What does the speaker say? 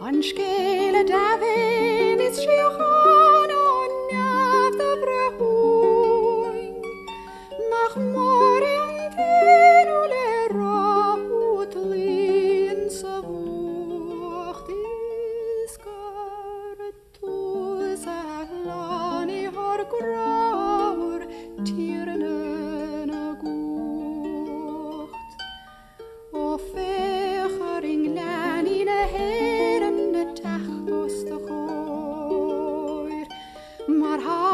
On skele davin is shiochon on yav da brehoy er Nach more an fin u le rahut lin sa vuch Dis gar tu sa lani har graur tire Daar hangt